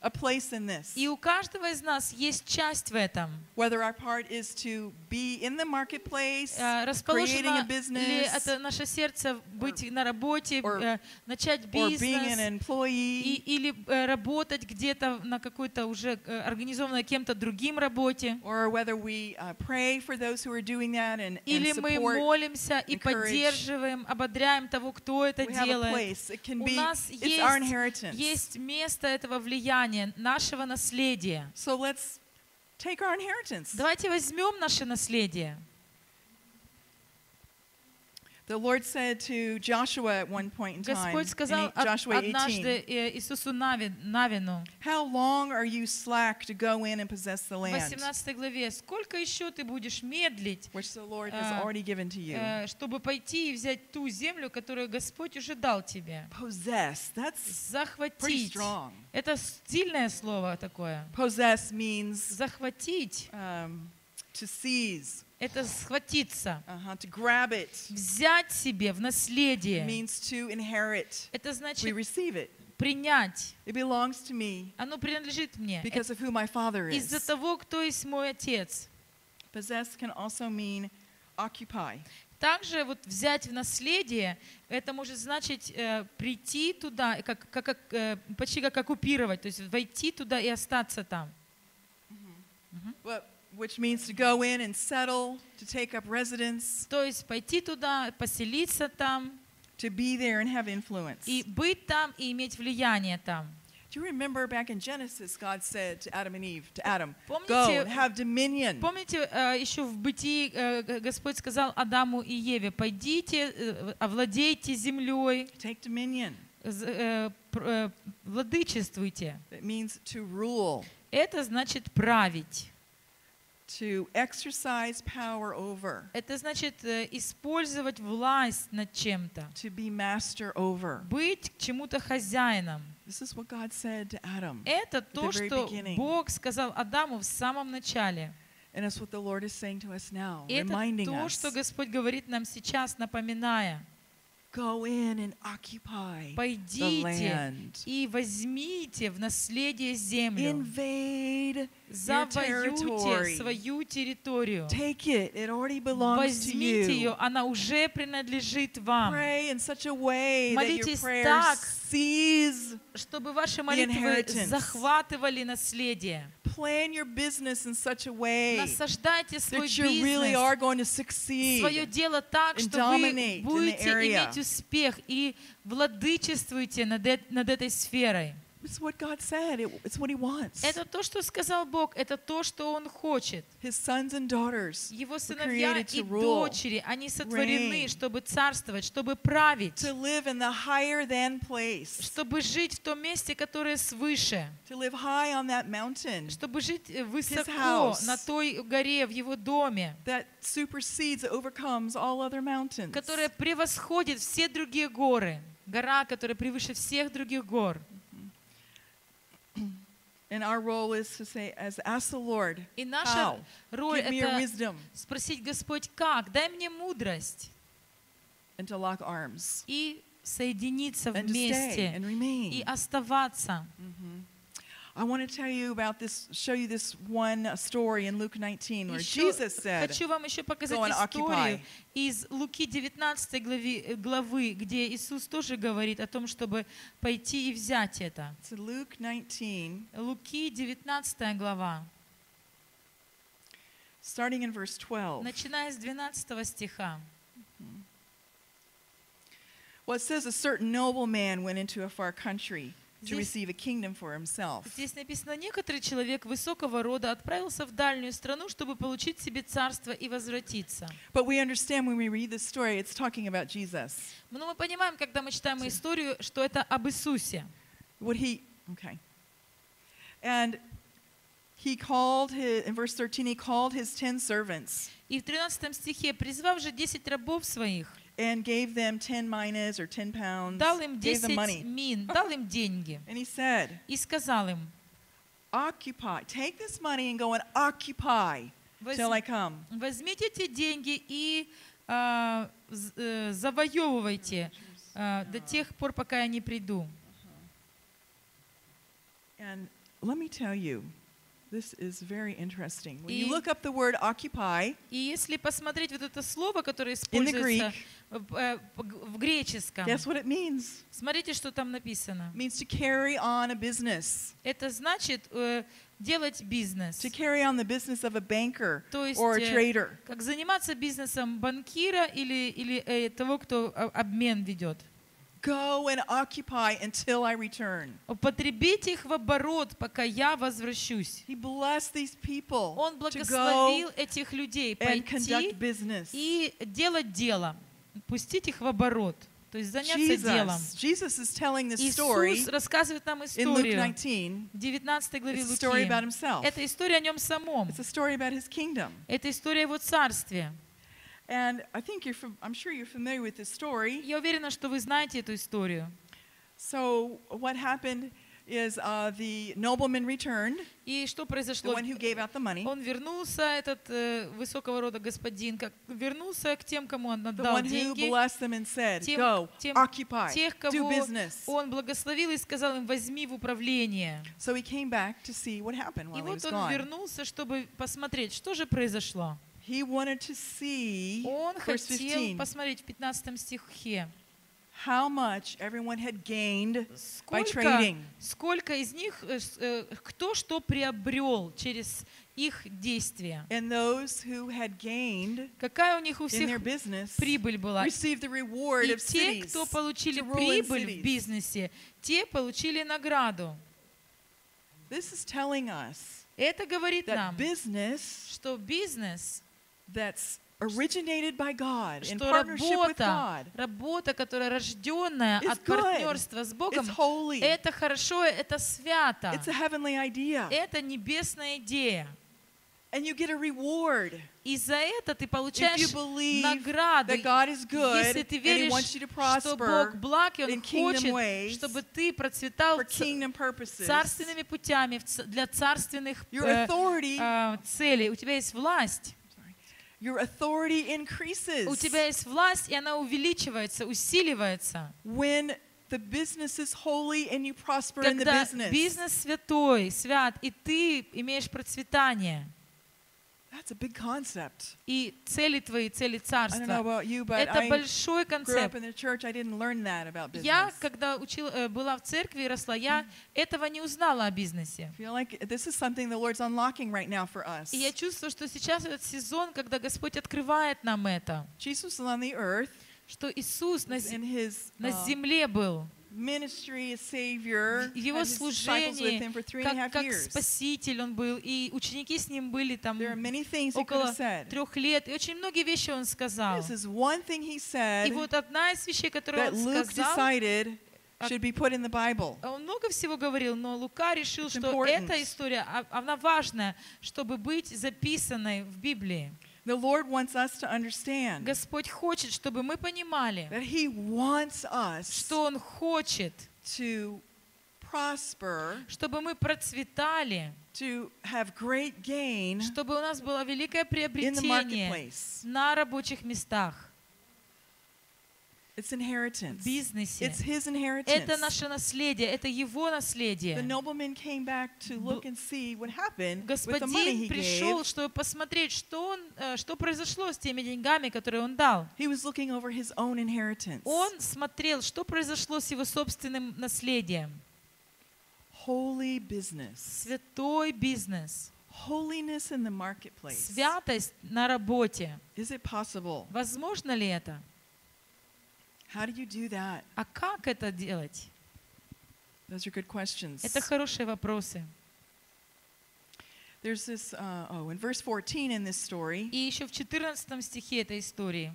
[SPEAKER 1] a place in this.
[SPEAKER 2] И у каждого из нас есть часть в этом.
[SPEAKER 1] Whether our part is to be in the marketplace,
[SPEAKER 2] Э,
[SPEAKER 1] creating a
[SPEAKER 2] ли
[SPEAKER 1] business,
[SPEAKER 2] это наше сердце быть на работе,
[SPEAKER 1] or-
[SPEAKER 2] э, начать
[SPEAKER 1] or being an
[SPEAKER 2] бизнес,
[SPEAKER 1] employee,
[SPEAKER 2] или э, работать где-то на какой-то уже организованной кем-то другим работе.
[SPEAKER 1] or whether we uh, pray for those who are doing that and,
[SPEAKER 2] Или мы молимся и поддерживаем, ободряем того, кто это делает.
[SPEAKER 1] place. It can
[SPEAKER 2] У
[SPEAKER 1] be,
[SPEAKER 2] нас есть место этого влияния, нашего наследия.
[SPEAKER 1] So let's take our inheritance.
[SPEAKER 2] Давайте возьмем наше наследие.
[SPEAKER 1] The Lord said to Joshua at one point in time,
[SPEAKER 2] Господь
[SPEAKER 1] in
[SPEAKER 2] сказал
[SPEAKER 1] eight- Joshua
[SPEAKER 2] од- однажды
[SPEAKER 1] 18,
[SPEAKER 2] э, Иисусу Нави- Навину
[SPEAKER 1] How long are you slack to go in and possess the
[SPEAKER 2] в
[SPEAKER 1] land,
[SPEAKER 2] 18 главе, «Сколько еще ты будешь медлить,
[SPEAKER 1] which the Lord has
[SPEAKER 2] А,
[SPEAKER 1] already given to you?
[SPEAKER 2] э, чтобы пойти и взять ту землю, которую Господь уже дал тебе?»
[SPEAKER 1] Possess, that's pretty
[SPEAKER 2] Захватить.
[SPEAKER 1] strong.
[SPEAKER 2] Это сильное слово такое.
[SPEAKER 1] Possess means
[SPEAKER 2] Захватить
[SPEAKER 1] um, to seize, —
[SPEAKER 2] это схватиться.
[SPEAKER 1] uh-huh, to grab it.
[SPEAKER 2] Взять себе в
[SPEAKER 1] It
[SPEAKER 2] наследие.
[SPEAKER 1] means to inherit.
[SPEAKER 2] Это
[SPEAKER 1] We
[SPEAKER 2] значит
[SPEAKER 1] receive it.
[SPEAKER 2] принять.
[SPEAKER 1] It belongs to me
[SPEAKER 2] Оно принадлежит мне.
[SPEAKER 1] because of who my Father
[SPEAKER 2] Это Из-за того, кто есть мой отец.
[SPEAKER 1] Possess can also mean occupy.
[SPEAKER 2] Также вот взять в наследие, это может значить э, прийти туда, как, как, как, э, почти как оккупировать, то есть войти туда и остаться там.
[SPEAKER 1] What, which means to go in and settle, to take up residence,
[SPEAKER 2] То есть пойти туда, поселиться там,
[SPEAKER 1] to be there and have influence.
[SPEAKER 2] и быть там, и иметь влияние там.
[SPEAKER 1] Do you remember back in Genesis, God said to Adam and Eve, to Adam, go
[SPEAKER 2] Помните,
[SPEAKER 1] and have dominion.
[SPEAKER 2] помните э, еще в Бытии э, Господь сказал Адаму и Еве, пойдите, э, овладейте землей,
[SPEAKER 1] Take dominion.
[SPEAKER 2] э, э, владычествуйте.
[SPEAKER 1] It means to rule,
[SPEAKER 2] Это значит править.
[SPEAKER 1] To exercise power over,
[SPEAKER 2] Это значит э, использовать власть над чем-то,
[SPEAKER 1] to be master over.
[SPEAKER 2] быть чему-то хозяином.
[SPEAKER 1] This is what God said to Adam.
[SPEAKER 2] Это то, что. Бог сказал Адаму в самом начале.
[SPEAKER 1] And it's what the Lord is saying to us now,
[SPEAKER 2] И это
[SPEAKER 1] reminding
[SPEAKER 2] то,
[SPEAKER 1] us
[SPEAKER 2] что Господь говорит нам сейчас, напоминая.
[SPEAKER 1] go in and occupy the
[SPEAKER 2] Пойдите
[SPEAKER 1] land,
[SPEAKER 2] и возьмите в наследие землю.
[SPEAKER 1] invade,
[SPEAKER 2] Завоюйте свою территорию.
[SPEAKER 1] take it. It already belongs to
[SPEAKER 2] Возьмите ее,
[SPEAKER 1] you.
[SPEAKER 2] она уже принадлежит вам.
[SPEAKER 1] Pray in such a way that your
[SPEAKER 2] Молитесь так.
[SPEAKER 1] seize.
[SPEAKER 2] Чтобы ваши молитвы захватывали наследие.
[SPEAKER 1] Plan your business in such a way
[SPEAKER 2] Насаждайте свой
[SPEAKER 1] that you really
[SPEAKER 2] бизнес,
[SPEAKER 1] are going to
[SPEAKER 2] свое
[SPEAKER 1] succeed.
[SPEAKER 2] дело так, что вы будете иметь успех и владычествуйте над, э- над этой сферой.
[SPEAKER 1] It's what God said. It- it's what He wants.
[SPEAKER 2] Это то, что сказал Бог, это то, что Он хочет.
[SPEAKER 1] His sons and daughters
[SPEAKER 2] Его сыновья и дочери, они сотворены, чтобы царствовать, чтобы править,
[SPEAKER 1] to live in the higher than place,
[SPEAKER 2] чтобы жить в том месте, которое свыше,
[SPEAKER 1] to live high on that mountain
[SPEAKER 2] чтобы жить э, высоко на той горе, в Его доме,
[SPEAKER 1] that supersedes, overcomes all other mountains.
[SPEAKER 2] которая превосходит все другие горы. Гора, которая превыше всех других гор.
[SPEAKER 1] And our role is to say, as ask the Lord,
[SPEAKER 2] И наша
[SPEAKER 1] how?
[SPEAKER 2] роль
[SPEAKER 1] Give me your
[SPEAKER 2] это
[SPEAKER 1] wisdom
[SPEAKER 2] спросить Господь, как? Дай мне мудрость.
[SPEAKER 1] and to lock arms
[SPEAKER 2] И соединиться
[SPEAKER 1] and to stay
[SPEAKER 2] вместе.
[SPEAKER 1] and
[SPEAKER 2] И оставаться.
[SPEAKER 1] I want to tell you about this, show you this one uh, story in Luke 19 where
[SPEAKER 2] Еще
[SPEAKER 1] Jesus said,
[SPEAKER 2] хочу вам еще показать
[SPEAKER 1] "Go and
[SPEAKER 2] историю
[SPEAKER 1] occupy."
[SPEAKER 2] из Луки 19 главы, э, главы, где Иисус тоже говорит о том, чтобы пойти и взять это.
[SPEAKER 1] to Luke 19,
[SPEAKER 2] Луки 19 глава,
[SPEAKER 1] starting in verse 12.
[SPEAKER 2] начиная с 12 стиха.
[SPEAKER 1] Well, it says a certain nobleman went into a far country to
[SPEAKER 2] Здесь-
[SPEAKER 1] receive a kingdom for himself.
[SPEAKER 2] Здесь написано, некоторый человек высокого рода отправился в дальнюю страну, чтобы получить себе царство и возвратиться.
[SPEAKER 1] But we understand when we read this story, it's talking about Jesus.
[SPEAKER 2] Но мы понимаем, когда мы читаем историю, что это об Иисусе.
[SPEAKER 1] What he, okay. And he called his, in verse 13, he called his 10 servants
[SPEAKER 2] И в 13 стихе, призвав же 10 рабов своих,
[SPEAKER 1] and gave them 10 minas or 10 pounds,
[SPEAKER 2] дал им
[SPEAKER 1] gave them
[SPEAKER 2] 10
[SPEAKER 1] money.
[SPEAKER 2] мин, дал им деньги
[SPEAKER 1] And he said,
[SPEAKER 2] и сказал им,
[SPEAKER 1] occupy, take this money and go and occupy till I
[SPEAKER 2] «Возь-
[SPEAKER 1] come.
[SPEAKER 2] возьмите эти деньги и а, з- э, завоевывайте а, до тех пор, пока я не приду.
[SPEAKER 1] And let me tell you, this is very interesting. When you look up the word occupy,
[SPEAKER 2] И если посмотреть вот это слово, которое используется в, э, в греческом,
[SPEAKER 1] guess what it means?
[SPEAKER 2] смотрите, что там написано.
[SPEAKER 1] It means to carry on a business,
[SPEAKER 2] Это значит э, делать бизнес,
[SPEAKER 1] to carry on the business of a banker
[SPEAKER 2] то есть
[SPEAKER 1] or a
[SPEAKER 2] э,
[SPEAKER 1] trader.
[SPEAKER 2] как заниматься бизнесом банкира или, или того, кто о- обмен ведет.
[SPEAKER 1] Go and occupy until I return.
[SPEAKER 2] Употребите их в оборот, пока я возвращусь.
[SPEAKER 1] He blessed these people
[SPEAKER 2] Он благословил этих людей
[SPEAKER 1] and
[SPEAKER 2] пойти и делать дело. пустить их в оборот, то есть заняться делом. Иисус рассказывает нам историю
[SPEAKER 1] 19.
[SPEAKER 2] в 19 главе
[SPEAKER 1] It's a story about
[SPEAKER 2] Луки. Это история о нем самом. Это история о его царстве.
[SPEAKER 1] And I think you're, I'm sure you're familiar with this story.
[SPEAKER 2] Я уверена, что вы знаете эту историю.
[SPEAKER 1] So what happened is uh, the nobleman returned,
[SPEAKER 2] И что
[SPEAKER 1] the
[SPEAKER 2] произошло?
[SPEAKER 1] one who gave out the money,
[SPEAKER 2] Он вернулся, этот э, высокого рода господин, как, вернулся к тем, кому он
[SPEAKER 1] the
[SPEAKER 2] отдал
[SPEAKER 1] one who
[SPEAKER 2] деньги,
[SPEAKER 1] blessed them and said,
[SPEAKER 2] тем-
[SPEAKER 1] "Go,
[SPEAKER 2] тем-
[SPEAKER 1] occupy,
[SPEAKER 2] тех,
[SPEAKER 1] do
[SPEAKER 2] кого
[SPEAKER 1] business."
[SPEAKER 2] он благословил и сказал им, возьми в управление.
[SPEAKER 1] So he came back to see what happened
[SPEAKER 2] И
[SPEAKER 1] while he
[SPEAKER 2] вот
[SPEAKER 1] was
[SPEAKER 2] он
[SPEAKER 1] gone.
[SPEAKER 2] вернулся, чтобы посмотреть, что же произошло.
[SPEAKER 1] He wanted to see,
[SPEAKER 2] Он хотел
[SPEAKER 1] 15,
[SPEAKER 2] посмотреть в 15 стихе,
[SPEAKER 1] how much everyone had gained by trading.
[SPEAKER 2] сколько из них, э, э, кто что приобрел через их действия.
[SPEAKER 1] And those who had gained
[SPEAKER 2] Какая у них у всех
[SPEAKER 1] their business
[SPEAKER 2] прибыль была.
[SPEAKER 1] received the reward
[SPEAKER 2] И
[SPEAKER 1] of
[SPEAKER 2] те, кто получили прибыль в бизнесе, те получили награду.
[SPEAKER 1] This is telling us
[SPEAKER 2] Это говорит нам,
[SPEAKER 1] business
[SPEAKER 2] что бизнес,
[SPEAKER 1] that's originated by God in partnership with
[SPEAKER 2] работа,
[SPEAKER 1] God
[SPEAKER 2] работа, которая рожденная
[SPEAKER 1] It's
[SPEAKER 2] от
[SPEAKER 1] good.
[SPEAKER 2] партнерства с Богом,
[SPEAKER 1] It's holy.
[SPEAKER 2] это хорошо, это свято.
[SPEAKER 1] It's a heavenly idea.
[SPEAKER 2] Это небесная идея.
[SPEAKER 1] And you get a reward
[SPEAKER 2] И за это ты получаешь
[SPEAKER 1] believe
[SPEAKER 2] награду,
[SPEAKER 1] that God is good
[SPEAKER 2] если ты веришь, что Бог благ, и Он хочет,
[SPEAKER 1] ways
[SPEAKER 2] чтобы ты процветал царственными путями, для царственных
[SPEAKER 1] Your
[SPEAKER 2] э, э, целей. У тебя есть власть.
[SPEAKER 1] Your authority increases
[SPEAKER 2] У тебя есть власть, и она увеличивается, усиливается.
[SPEAKER 1] when the business is holy and you prosper in the
[SPEAKER 2] Когда
[SPEAKER 1] business.
[SPEAKER 2] бизнес святой, свят, и ты имеешь процветание,
[SPEAKER 1] That's a big concept.
[SPEAKER 2] и цели твои, цели
[SPEAKER 1] I don't know
[SPEAKER 2] царства.
[SPEAKER 1] about you, but
[SPEAKER 2] Это
[SPEAKER 1] I
[SPEAKER 2] большой концепт.
[SPEAKER 1] in the church. I didn't learn that about business.
[SPEAKER 2] Я, когда учил, э, была в церкви и росла, я этого не узнала о бизнесе. И я чувствую, что сейчас этот сезон, когда Господь открывает нам это, что Иисус на, на
[SPEAKER 1] uh,
[SPEAKER 2] земле был,
[SPEAKER 1] ministry as Savior,
[SPEAKER 2] в Его
[SPEAKER 1] a
[SPEAKER 2] как, как. Спаситель Он был, и ученики с Ним были там около трех лет, и очень многие вещи Он сказал.
[SPEAKER 1] This is one thing he
[SPEAKER 2] И
[SPEAKER 1] said
[SPEAKER 2] вот одна из вещей, которую Он сказал, а-
[SPEAKER 1] should be put in the Bible.
[SPEAKER 2] он много всего говорил, но Лука решил, что эта история, а- она важная, чтобы быть записанной в Библии.
[SPEAKER 1] The Lord wants us to understand
[SPEAKER 2] Господь хочет, чтобы мы понимали,
[SPEAKER 1] that he wants us
[SPEAKER 2] что Он хочет,
[SPEAKER 1] to prosper,
[SPEAKER 2] чтобы мы процветали,
[SPEAKER 1] to have great gain
[SPEAKER 2] чтобы у нас было великое
[SPEAKER 1] in the
[SPEAKER 2] приобретение
[SPEAKER 1] marketplace.
[SPEAKER 2] на рабочих местах,
[SPEAKER 1] It's inheritance.
[SPEAKER 2] бизнесе.
[SPEAKER 1] It's his inheritance.
[SPEAKER 2] Это наше наследие, это его
[SPEAKER 1] The
[SPEAKER 2] наследие.
[SPEAKER 1] nobleman came back to look and see what happened with the money he
[SPEAKER 2] пришел,
[SPEAKER 1] gave.
[SPEAKER 2] чтобы посмотреть, что, он, э, что произошло с теми деньгами, которые он дал.
[SPEAKER 1] He was looking over his own inheritance.
[SPEAKER 2] Он смотрел, что произошло с его собственным наследием.
[SPEAKER 1] Holy business.
[SPEAKER 2] Святой бизнес,
[SPEAKER 1] Holiness in the marketplace.
[SPEAKER 2] святость на работе.
[SPEAKER 1] Is it possible?
[SPEAKER 2] Возможно ли это?
[SPEAKER 1] How do you do that?
[SPEAKER 2] А как это делать?
[SPEAKER 1] Those are good questions.
[SPEAKER 2] Это хорошие вопросы.
[SPEAKER 1] There's this, uh, oh, in verse 14 in this story,
[SPEAKER 2] И еще в 14 стихе этой истории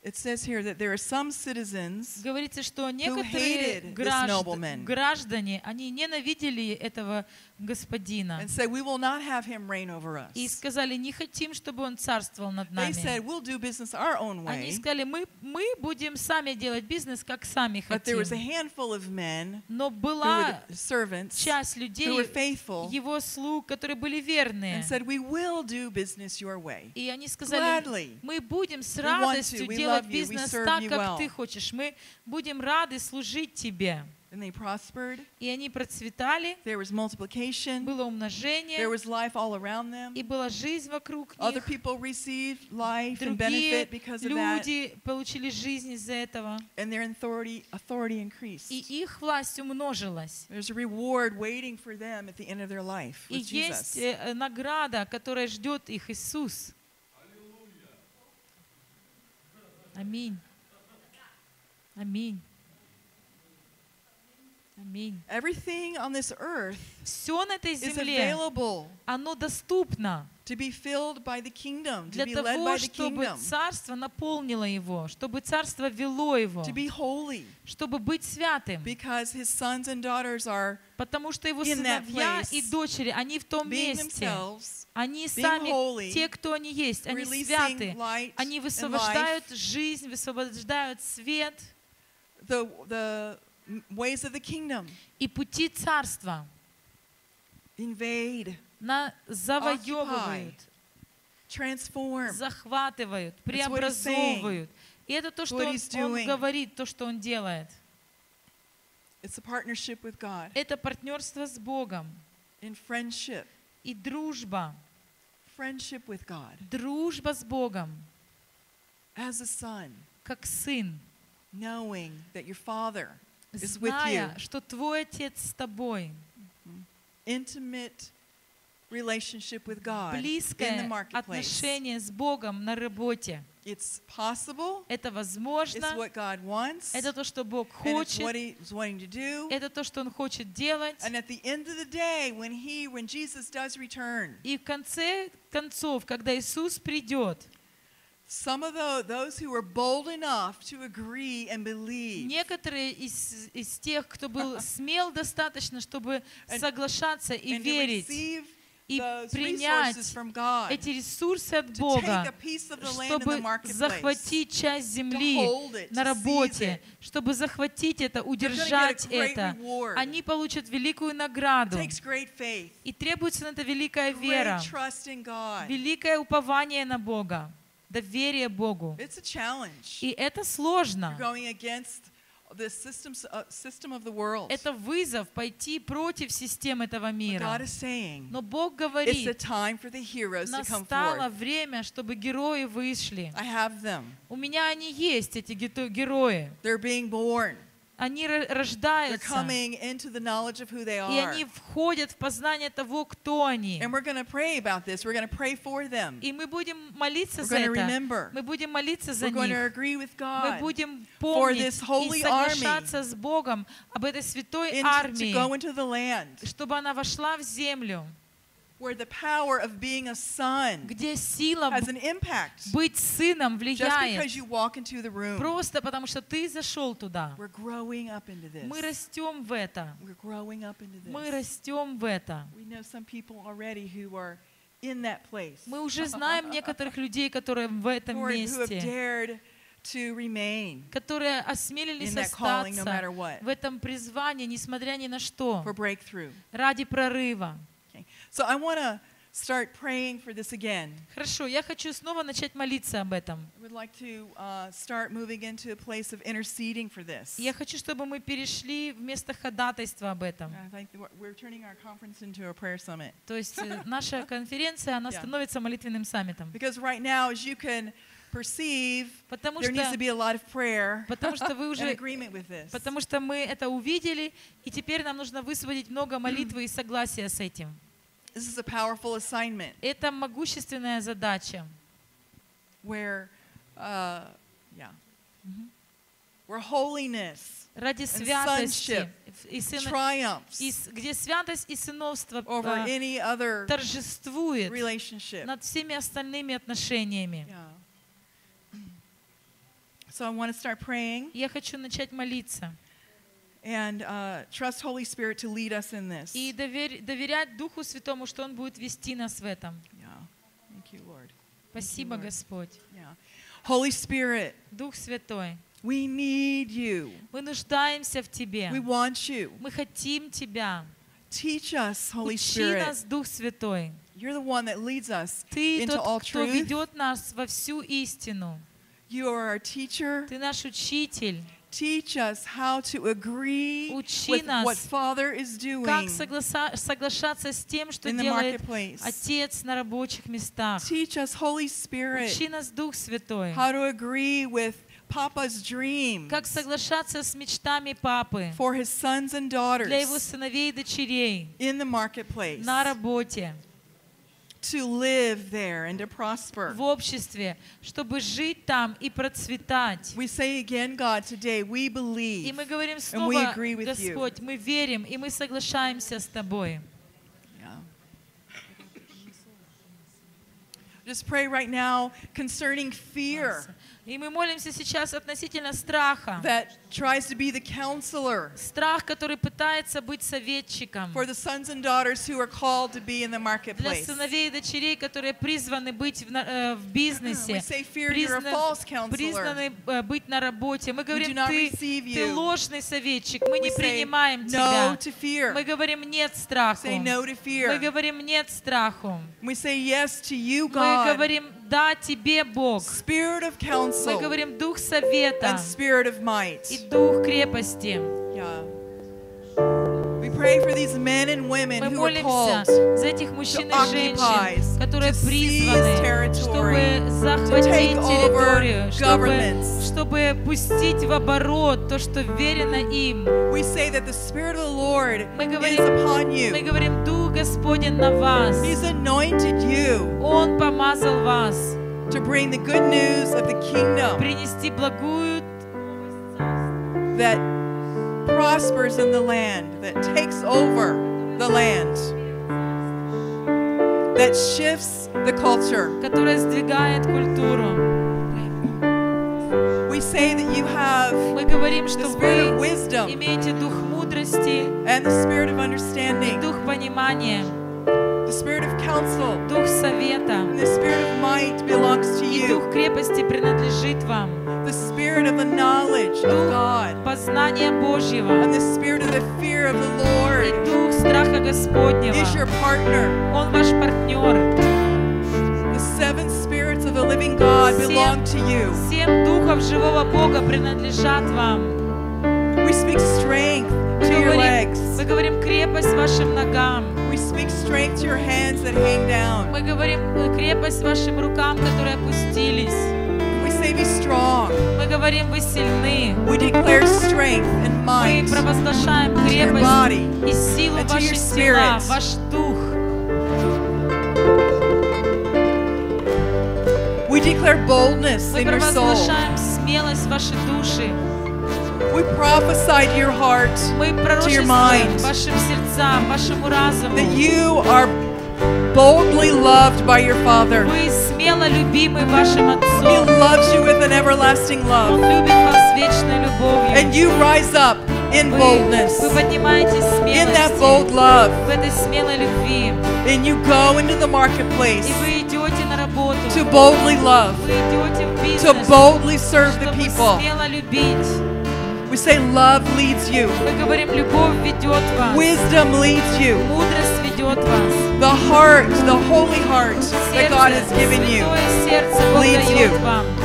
[SPEAKER 1] it says here that there are some citizens
[SPEAKER 2] говорится, что некоторые гражд- граждане, они ненавидели этого господина
[SPEAKER 1] and said, We will not have him reign over us.
[SPEAKER 2] и сказали, не хотим, чтобы он царствовал над
[SPEAKER 1] They
[SPEAKER 2] нами.
[SPEAKER 1] said, We'll do business our own
[SPEAKER 2] Они
[SPEAKER 1] way.
[SPEAKER 2] сказали, мы, мы будем сами делать бизнес, как сами
[SPEAKER 1] But there was a
[SPEAKER 2] хотим.
[SPEAKER 1] handful of men
[SPEAKER 2] Но была
[SPEAKER 1] servants
[SPEAKER 2] часть
[SPEAKER 1] who were
[SPEAKER 2] людей,
[SPEAKER 1] faithful
[SPEAKER 2] его слуг, которые были верные.
[SPEAKER 1] and said, We will do business your way.
[SPEAKER 2] И они сказали,
[SPEAKER 1] Gladly.
[SPEAKER 2] мы будем с радостью
[SPEAKER 1] We
[SPEAKER 2] делать бизнес так, как ты хочешь. Мы будем рады служить тебе.
[SPEAKER 1] And they prospered.
[SPEAKER 2] И они процветали,
[SPEAKER 1] There was multiplication.
[SPEAKER 2] было умножение,
[SPEAKER 1] There was life all around them.
[SPEAKER 2] и была жизнь вокруг
[SPEAKER 1] Other
[SPEAKER 2] них.
[SPEAKER 1] people received life and
[SPEAKER 2] Другие
[SPEAKER 1] benefit because of that.
[SPEAKER 2] люди получили жизнь из-за этого.
[SPEAKER 1] And their authority, authority increased.
[SPEAKER 2] И их власть умножилась.
[SPEAKER 1] There's a reward waiting for them at the end of their life
[SPEAKER 2] И
[SPEAKER 1] with
[SPEAKER 2] есть
[SPEAKER 1] Jesus.
[SPEAKER 2] э, награда, которая ждет их Иисус. Аминь. Аминь. Аминь.
[SPEAKER 1] Everything on this earth
[SPEAKER 2] Все на этой
[SPEAKER 1] is
[SPEAKER 2] земле,
[SPEAKER 1] available
[SPEAKER 2] оно доступно
[SPEAKER 1] to be filled by the kingdom, to
[SPEAKER 2] для
[SPEAKER 1] be led
[SPEAKER 2] того,
[SPEAKER 1] by the
[SPEAKER 2] чтобы
[SPEAKER 1] kingdom,
[SPEAKER 2] царство наполнило его, чтобы царство вело его,
[SPEAKER 1] to be holy,
[SPEAKER 2] чтобы быть святым.
[SPEAKER 1] because his sons and daughters are
[SPEAKER 2] Потому что его сыновья и дочери, они в том месте. Они сами
[SPEAKER 1] holy,
[SPEAKER 2] те, кто они есть. Они святы.
[SPEAKER 1] light
[SPEAKER 2] Они высвобождают жизнь, высвобождают свет
[SPEAKER 1] the, the ways of the kingdom,
[SPEAKER 2] и пути царства.
[SPEAKER 1] Invade,
[SPEAKER 2] на завоевывают,
[SPEAKER 1] transform.
[SPEAKER 2] захватывают,
[SPEAKER 1] what he's
[SPEAKER 2] преобразовывают. И это то, что
[SPEAKER 1] what
[SPEAKER 2] он,
[SPEAKER 1] he's
[SPEAKER 2] он
[SPEAKER 1] doing.
[SPEAKER 2] говорит, то, что он делает.
[SPEAKER 1] It's a partnership with God.
[SPEAKER 2] Это партнерство с Богом.
[SPEAKER 1] In friendship,
[SPEAKER 2] и дружба.
[SPEAKER 1] friendship with God.
[SPEAKER 2] Дружба с Богом,
[SPEAKER 1] as a son,
[SPEAKER 2] как сын,
[SPEAKER 1] knowing that your father is with you.
[SPEAKER 2] что твой отец с тобой.
[SPEAKER 1] Intimate relationship with God in the
[SPEAKER 2] Близкое
[SPEAKER 1] marketplace.
[SPEAKER 2] отношение с Богом на работе.
[SPEAKER 1] It's possible.
[SPEAKER 2] Это
[SPEAKER 1] It's
[SPEAKER 2] возможно.
[SPEAKER 1] what God wants.
[SPEAKER 2] Это то, что Бог
[SPEAKER 1] And it's what
[SPEAKER 2] хочет.
[SPEAKER 1] He's wanting to do.
[SPEAKER 2] Это то, что Он хочет делать.
[SPEAKER 1] And at the end of the day, when He, when Jesus does return,
[SPEAKER 2] И в конце концов, когда Иисус придет,
[SPEAKER 1] some of the, those who were bold enough to agree and believe.
[SPEAKER 2] Некоторые из, из тех, кто был смел достаточно, чтобы соглашаться и
[SPEAKER 1] and
[SPEAKER 2] верить, и принять эти ресурсы от Бога, чтобы захватить часть земли на работе, чтобы захватить это, удержать это. Они получат великую награду. И требуется на это великая вера, великое упование на Бога, доверие Богу.
[SPEAKER 1] It's a challenge.
[SPEAKER 2] И это
[SPEAKER 1] You're
[SPEAKER 2] сложно.
[SPEAKER 1] going against the systems, uh, system of the world.
[SPEAKER 2] Это вызов пойти против систем этого
[SPEAKER 1] But
[SPEAKER 2] мира.
[SPEAKER 1] God is saying
[SPEAKER 2] Но Бог
[SPEAKER 1] it's
[SPEAKER 2] говорит,
[SPEAKER 1] the time for the heroes to come
[SPEAKER 2] настало время, чтобы герои вышли.
[SPEAKER 1] I have them.
[SPEAKER 2] У меня они есть, эти герои.
[SPEAKER 1] They're being born.
[SPEAKER 2] Они рождаются,
[SPEAKER 1] coming into the knowledge of who they
[SPEAKER 2] и они входят в познание того, кто они. И мы будем молиться за это. Мы будем молиться за них. Мы будем помнить и соглашаться с Богом об этой святой армии, чтобы она вошла в землю,
[SPEAKER 1] where the power of being a son
[SPEAKER 2] где сила
[SPEAKER 1] has an impact
[SPEAKER 2] быть сыном
[SPEAKER 1] just
[SPEAKER 2] влияет.
[SPEAKER 1] because you walk into the room.
[SPEAKER 2] Просто потому что ты зашел туда.
[SPEAKER 1] We're growing up into this.
[SPEAKER 2] Мы растем в это.
[SPEAKER 1] We're growing up into this.
[SPEAKER 2] Мы растем в это.
[SPEAKER 1] We know some people already who are in that place.
[SPEAKER 2] Мы уже знаем некоторых людей, которые в этом месте,
[SPEAKER 1] dared to remain
[SPEAKER 2] которые осмелились
[SPEAKER 1] no
[SPEAKER 2] остаться
[SPEAKER 1] what
[SPEAKER 2] в этом призвании, несмотря ни на что,
[SPEAKER 1] for breakthrough.
[SPEAKER 2] ради прорыва.
[SPEAKER 1] So I want to start praying for this again.
[SPEAKER 2] Хорошо, я хочу снова начать молиться об этом.
[SPEAKER 1] I would like to uh, start moving into a place of interceding for this.
[SPEAKER 2] Я хочу, чтобы мы перешли в место ходатайства об этом.
[SPEAKER 1] I think that we're turning our conference into a prayer summit.
[SPEAKER 2] То есть э, наша конференция, она становится молитвенным саммитом.
[SPEAKER 1] Because right now, as you can perceive,
[SPEAKER 2] Потому
[SPEAKER 1] there needs
[SPEAKER 2] что,
[SPEAKER 1] to be a lot of prayer
[SPEAKER 2] потому что вы
[SPEAKER 1] and
[SPEAKER 2] уже
[SPEAKER 1] agreement with this.
[SPEAKER 2] Потому что мы это увидели, и теперь нам нужно высвободить много молитвы и согласия с этим.
[SPEAKER 1] This is a powerful assignment.
[SPEAKER 2] Это могущественная задача,
[SPEAKER 1] where, uh, yeah, where holiness
[SPEAKER 2] ради святости, и сына- и где святость и сыновство
[SPEAKER 1] other
[SPEAKER 2] торжествует над всеми остальными отношениями.
[SPEAKER 1] Yeah. So I want to start praying.
[SPEAKER 2] Я хочу начать молиться
[SPEAKER 1] and uh, trust Holy Spirit to lead us in this.
[SPEAKER 2] и доверь- доверять Духу Святому, что Он будет вести нас в этом.
[SPEAKER 1] Yeah. Thank you, Lord.
[SPEAKER 2] Спасибо,
[SPEAKER 1] Lord.
[SPEAKER 2] Господь.
[SPEAKER 1] Yeah. Holy Spirit,
[SPEAKER 2] Дух Святой,
[SPEAKER 1] we need you.
[SPEAKER 2] мы нуждаемся в Тебе.
[SPEAKER 1] We want you.
[SPEAKER 2] Мы хотим Тебя.
[SPEAKER 1] Teach us, Holy
[SPEAKER 2] Учи
[SPEAKER 1] Spirit.
[SPEAKER 2] нас, Дух Святой.
[SPEAKER 1] You're the one that leads us
[SPEAKER 2] Ты
[SPEAKER 1] into all
[SPEAKER 2] тот, кто
[SPEAKER 1] truth.
[SPEAKER 2] ведет нас во всю истину.
[SPEAKER 1] You are our teacher.
[SPEAKER 2] Ты наш учитель.
[SPEAKER 1] Teach us how to agree
[SPEAKER 2] Учи
[SPEAKER 1] with what
[SPEAKER 2] нас,
[SPEAKER 1] Father is doing
[SPEAKER 2] Как согласа- соглашаться с тем, что
[SPEAKER 1] in the
[SPEAKER 2] делает
[SPEAKER 1] marketplace.
[SPEAKER 2] Отец на рабочих местах.
[SPEAKER 1] Teach us, Holy Spirit,
[SPEAKER 2] Учи нас, Дух Святой.
[SPEAKER 1] how to agree with Papa's dreams
[SPEAKER 2] Как соглашаться с мечтами Папы
[SPEAKER 1] for his sons and
[SPEAKER 2] для его
[SPEAKER 1] daughters
[SPEAKER 2] сыновей и дочерей
[SPEAKER 1] in the marketplace.
[SPEAKER 2] на работе.
[SPEAKER 1] To live there and to prosper.
[SPEAKER 2] в обществе, чтобы жить там и процветать.
[SPEAKER 1] We say again, God, today we
[SPEAKER 2] И
[SPEAKER 1] believe.
[SPEAKER 2] мы говорим
[SPEAKER 1] we
[SPEAKER 2] снова,
[SPEAKER 1] agree with you.
[SPEAKER 2] Господь, мы верим, и мы соглашаемся с Тобой.
[SPEAKER 1] Just pray right now concerning fear
[SPEAKER 2] И мы молимся сейчас относительно страха.
[SPEAKER 1] that tries to be the counselor
[SPEAKER 2] Страх, который пытается быть советчиком.
[SPEAKER 1] for the sons and daughters who are called to be in the
[SPEAKER 2] Для
[SPEAKER 1] marketplace.
[SPEAKER 2] сыновей и дочерей, которые призваны быть в, э, в бизнесе,
[SPEAKER 1] We say, fear, you're a
[SPEAKER 2] призна-
[SPEAKER 1] false counselor.
[SPEAKER 2] признаны э, быть на работе. Мы говорим, ты, ты ложный советчик, мы
[SPEAKER 1] We
[SPEAKER 2] не принимаем
[SPEAKER 1] no
[SPEAKER 2] тебя.
[SPEAKER 1] to fear.
[SPEAKER 2] Мы говорим нет страху.
[SPEAKER 1] Say no to
[SPEAKER 2] Мы
[SPEAKER 1] fear.
[SPEAKER 2] говорим нет страху.
[SPEAKER 1] We say yes to you,
[SPEAKER 2] Мы
[SPEAKER 1] God.
[SPEAKER 2] говорим да тебе, Бог.
[SPEAKER 1] Spirit of
[SPEAKER 2] Мы
[SPEAKER 1] counsel
[SPEAKER 2] говорим дух совета
[SPEAKER 1] and spirit of might.
[SPEAKER 2] и дух крепости.
[SPEAKER 1] Yeah. We pray for these men and women
[SPEAKER 2] Мы молимся за этих мужчин и женщин, которые призваны, чтобы захватить территорию, чтобы, чтобы пустить в оборот то, что верено им. Мы говорим, мы
[SPEAKER 1] you.
[SPEAKER 2] говорим, Дух Господень на вас.
[SPEAKER 1] He's anointed you
[SPEAKER 2] Он помазал вас
[SPEAKER 1] to bring the good news of the kingdom
[SPEAKER 2] принести благую
[SPEAKER 1] that prospers in the land, that takes over the land, that shifts the culture.
[SPEAKER 2] которая сдвигает культуру.
[SPEAKER 1] We say that you have
[SPEAKER 2] Мы говорим,
[SPEAKER 1] the
[SPEAKER 2] что
[SPEAKER 1] spirit of
[SPEAKER 2] вы
[SPEAKER 1] wisdom
[SPEAKER 2] имеете дух мудрости,
[SPEAKER 1] and the spirit of understanding,
[SPEAKER 2] дух понимания,
[SPEAKER 1] the spirit of counsel,
[SPEAKER 2] дух совета.
[SPEAKER 1] and the spirit of might belongs to
[SPEAKER 2] И
[SPEAKER 1] you.
[SPEAKER 2] дух крепости принадлежит вам.
[SPEAKER 1] The spirit of the knowledge of God
[SPEAKER 2] познания Божьего
[SPEAKER 1] and the spirit of the fear of the
[SPEAKER 2] и
[SPEAKER 1] Lord
[SPEAKER 2] дух страха
[SPEAKER 1] is
[SPEAKER 2] Господнего.
[SPEAKER 1] your partner.
[SPEAKER 2] Он ваш партнер.
[SPEAKER 1] The seven spirits of the living God belong to you.
[SPEAKER 2] Семь духов живого Бога принадлежат вам.
[SPEAKER 1] We speak strength to your legs.
[SPEAKER 2] мы говорим крепость вашим ногам.
[SPEAKER 1] We speak strength to your hands that hang down.
[SPEAKER 2] Мы говорим э, крепость вашим рукам, которые опустились.
[SPEAKER 1] We say be strong.
[SPEAKER 2] Мы говорим, вы сильны.
[SPEAKER 1] We declare strength and
[SPEAKER 2] Мы
[SPEAKER 1] might.
[SPEAKER 2] провозглашаем
[SPEAKER 1] your
[SPEAKER 2] крепость
[SPEAKER 1] body
[SPEAKER 2] и силу
[SPEAKER 1] and to your
[SPEAKER 2] ваших тела,
[SPEAKER 1] spirit.
[SPEAKER 2] ваш дух.
[SPEAKER 1] We declare boldness
[SPEAKER 2] Мы
[SPEAKER 1] in your soul.
[SPEAKER 2] провозглашаем смелость в вашей души.
[SPEAKER 1] We prophesy to your heart
[SPEAKER 2] Мы
[SPEAKER 1] mind.
[SPEAKER 2] пророчествуем вашим сердцам, вашему разуму.
[SPEAKER 1] that you are boldly loved by your Father.
[SPEAKER 2] Вы смело любимы вашим
[SPEAKER 1] He
[SPEAKER 2] Отцом.
[SPEAKER 1] loves you with an everlasting
[SPEAKER 2] Он
[SPEAKER 1] love.
[SPEAKER 2] любит вас вечной любовью.
[SPEAKER 1] And you rise up in
[SPEAKER 2] Вы,
[SPEAKER 1] boldness,
[SPEAKER 2] вы поднимаетесь
[SPEAKER 1] in that
[SPEAKER 2] смелости,
[SPEAKER 1] bold love,
[SPEAKER 2] в этой смелой любви.
[SPEAKER 1] and you go into the marketplace
[SPEAKER 2] И вы идете на работу.
[SPEAKER 1] to boldly love,
[SPEAKER 2] Вы идете в
[SPEAKER 1] to
[SPEAKER 2] бизнес,
[SPEAKER 1] boldly serve the
[SPEAKER 2] чтобы
[SPEAKER 1] people.
[SPEAKER 2] смело любить.
[SPEAKER 1] We say love leads you,
[SPEAKER 2] Мы говорим, любовь ведет вас.
[SPEAKER 1] wisdom leads you,
[SPEAKER 2] Мудрость ведет вас.
[SPEAKER 1] the heart, the holy heart that God has given you leads you.